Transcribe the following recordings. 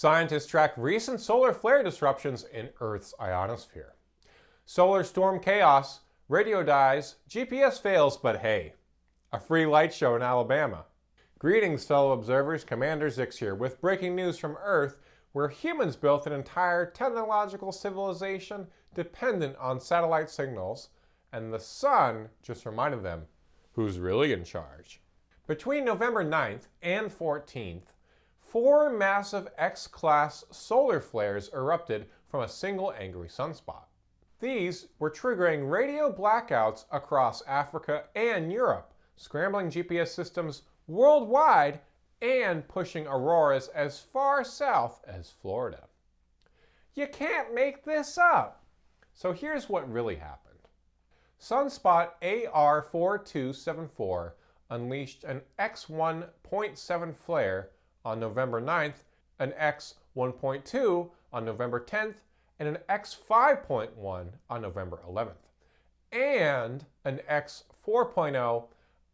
Scientists track recent solar flare disruptions in Earth's ionosphere. Solar storm chaos, radio dies, GPS fails, but hey, a free light show in Alabama. Greetings, fellow observers. Commander Zyx here with breaking news from Earth, where humans built an entire technological civilization dependent on satellite signals, and the sun just reminded them who's really in charge. Between November 9th and 14th, four massive X-class solar flares erupted from a single angry sunspot. These were triggering radio blackouts across Africa and Europe, scrambling GPS systems worldwide and pushing auroras as far south as Florida. You can't make this up. So here's what really happened. Sunspot AR4274 unleashed an X1.7 flare on November 9th, an X1.2 on November 10th, and an X5.1 on November 11th, and an X4.0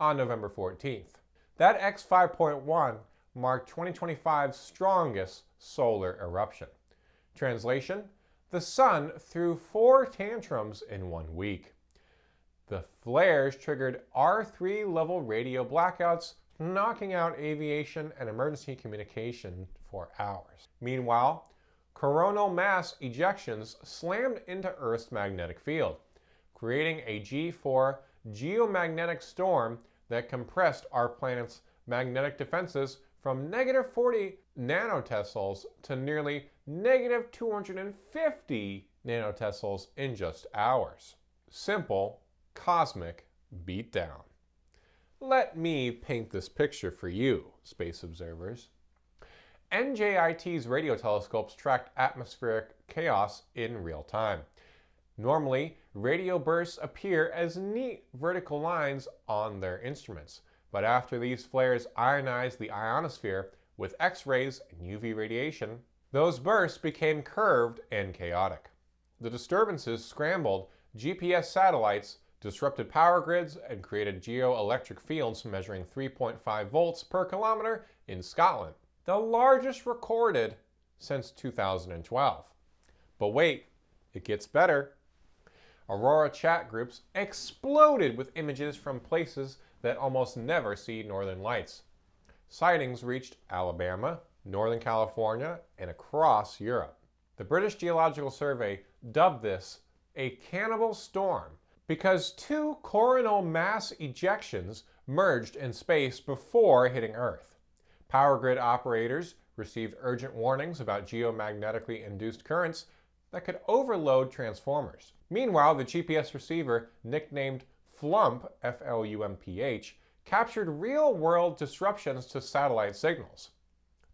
on November 14th. That X5.1 marked 2025's strongest solar eruption. Translation The sun threw four tantrums in one week. The flares triggered R3 level radio blackouts, knocking out aviation and emergency communication for hours. Meanwhile, coronal mass ejections slammed into Earth's magnetic field, creating a G4 geomagnetic storm that compressed our planet's magnetic defenses from negative 40 nanoteslas to nearly negative 250 nanoteslas in just hours. Simple cosmic beatdown. Let me paint this picture for you, space observers. NJIT's radio telescopes tracked atmospheric chaos in real time. Normally, radio bursts appear as neat vertical lines on their instruments, but after these flares ionize the ionosphere with X-rays and UV radiation, those bursts became curved and chaotic. The disturbances scrambled GPS satellites disrupted power grids, and created geoelectric fields measuring 3.5 volts per kilometer in Scotland, the largest recorded since 2012. But wait, it gets better. Aurora chat groups exploded with images from places that almost never see northern lights. Sightings reached Alabama, Northern California, and across Europe. The British Geological Survey dubbed this a cannibal storm because two coronal mass ejections merged in space before hitting Earth. Power grid operators received urgent warnings about geomagnetically induced currents that could overload transformers. Meanwhile, the GPS receiver, nicknamed FLUMPH, F-L-U-M-P-H, captured real-world disruptions to satellite signals.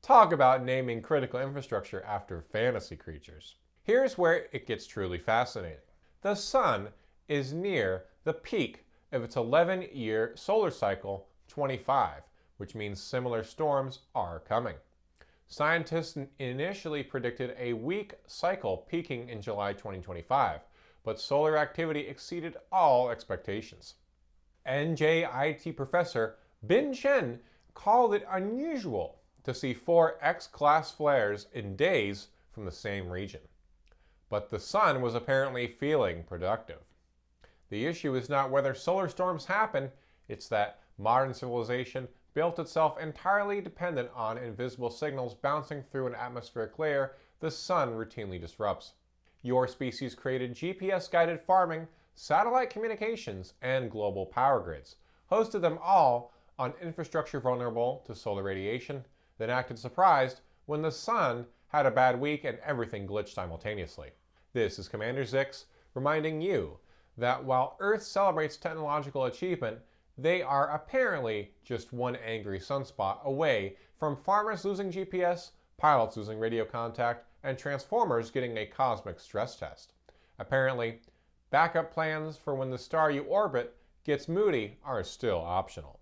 Talk about naming critical infrastructure after fantasy creatures. Here's where it gets truly fascinating. The sun is near the peak of its 11 year solar cycle 25, which means similar storms are coming. Scientists initially predicted a weak cycle peaking in July 2025, but solar activity exceeded all expectations. NJIT professor Bin Chen called it unusual to see four X class flares in days from the same region. But the sun was apparently feeling productive. The issue is not whether solar storms happen, it's that modern civilization built itself entirely dependent on invisible signals bouncing through an atmospheric layer the sun routinely disrupts. Your species created GPS guided farming, satellite communications, and global power grids, hosted them all on infrastructure vulnerable to solar radiation, then acted surprised when the sun had a bad week and everything glitched simultaneously. This is Commander Zyx reminding you that while Earth celebrates technological achievement, they are apparently just one angry sunspot away from farmers losing GPS, pilots losing radio contact, and transformers getting a cosmic stress test. Apparently, backup plans for when the star you orbit gets moody are still optional.